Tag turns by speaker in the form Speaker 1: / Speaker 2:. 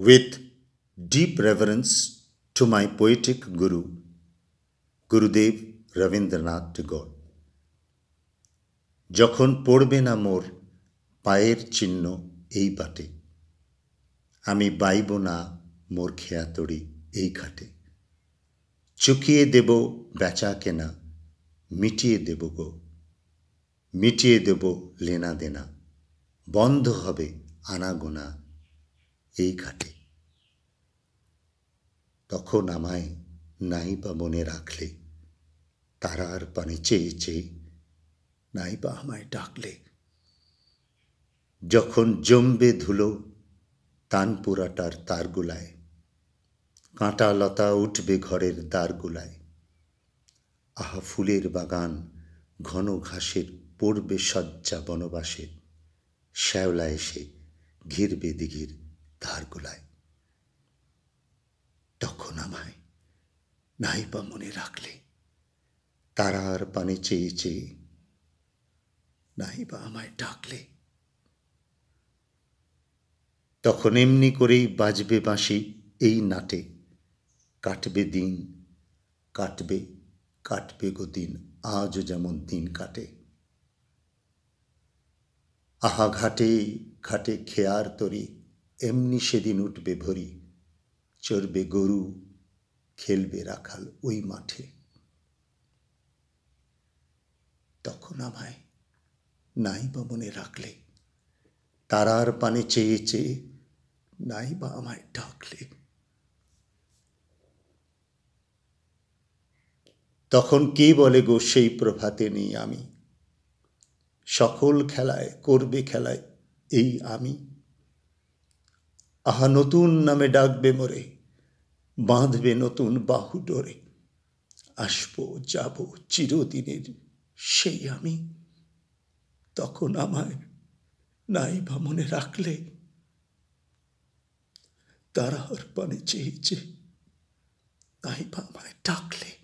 Speaker 1: with deep reverence to my poetic guru, Gurudev Ravindranath Tagore. যখন পড়বে না মোর পায়ের চিহ্ন এই বাটে আমি বাইব না মোর খেয়াতড়ি এই ঘাটে চুকিয়ে দেব বেচা কেনা মিটিয়ে দেব গো মিটিয়ে দেব লেনা দেনা বন্ধ হবে আনাগোনা এই ঘাটে। তখন আমায় নাই বা মনে রাখলে, তারার পানে চেয়ে চেয়ে নাই বা আমায় ডাকলে। যখন জমবে ধুলো, তানপুরাটার তারগুলায় কাঁটা লতা উঠবে ঘরের দ্বারগুলায় আহা ফুলের বাগান, ঘন ঘাসের, পড়বে শয্যা বনবাসের, শ্যাওলা এসে ঘিরবে দিঘির ধারগুলায়। তখন আমায় নাই বা মনে রাখলে, তারার পানে চেয়ে চেয়ে নাই বা আমায় ডাকলে। তখন এমনি করেই বাজবে বাঁশি এই নাটে। কাটবে দিন, কাটবে কাটবে গো দিন, আজও যেমন দিন কাটে। আহা ঘাটে ঘাটে খেয়ার তরি এমনি সেদিন উঠবে ভরি, চড়বে গরু, খেলবে রাখাল ওই মাঠে। তখন আমায় নাই বা মনে রাখলে, তারার পানে চেয়ে চেয়ে নাই বা আমায় ডাকলে। তখন কে বলে গো সেই প্রভাতে নেই আমি? সকল খেলায়, করবে খেলায় এই আমি? আহা নতুন নামে ডাকবে মোরে, বাঁধবে নতুন বাহু ডোরে। আসব, যাব চিরদিনের সেই আমি। তখন আমায় নাই বা মনে রাখলে, তারার পানে চেয়েছে চেয়ে নাই বা আমায় ডাকলে।